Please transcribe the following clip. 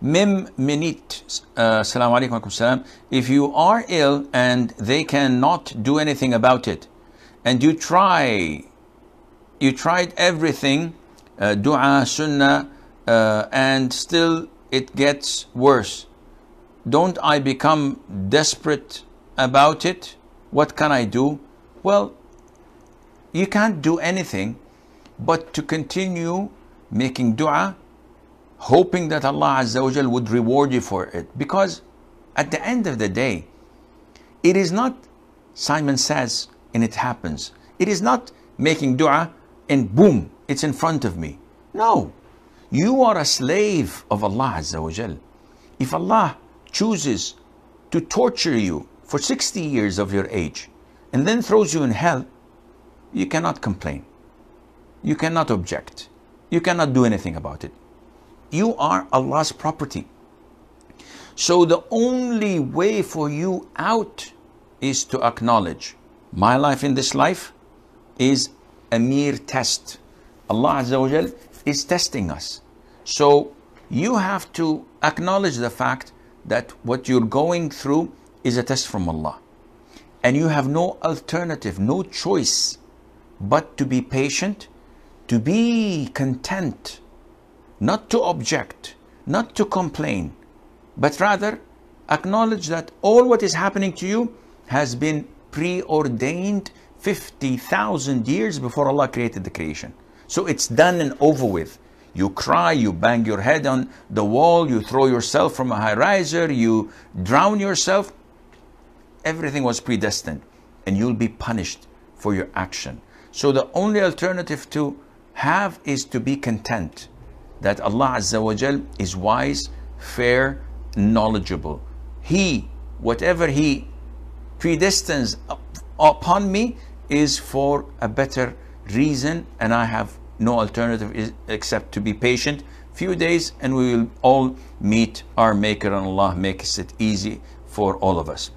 Mim minit. Uh, alaikum salam. If you are ill and they cannot do anything about it, and you try, you tried everything, uh, dua, sunnah, uh, and still it gets worse. Don't I become desperate about it? What can I do? Well, you can't do anything but to continue making dua, hoping that Allah Azza wa Jal would reward you for it. Because at the end of the day, it is not, Simon says, and it happens. It is not making dua and boom, it's in front of me. No. You are a slave of Allah Azza wa Jal. If Allah chooses to torture you for 60 years of your age and then throws you in hell, you cannot complain. You cannot object. You cannot do anything about it. You are Allah's property. So the only way for you out is to acknowledge my life in this life is a mere test. Allah Azza wa Jal is testing us. So you have to acknowledge the fact that what you're going through is a test from Allah. And you have no alternative, no choice but to be patient, to be content, not to object, not to complain, but rather acknowledge that all what is happening to you has been preordained 50,000 years before Allah created the creation. So it's done and over with. You cry, you bang your head on the wall, you throw yourself from a high riser, you drown yourself. Everything was predestined and you'll be punished for your action. So the only alternative to have is to be content that Allah Azza wa Jal is wise, fair, knowledgeable. He, whatever He predestines upon me is for a better reason and I have no alternative except to be patient few days and we will all meet our maker and Allah makes it easy for all of us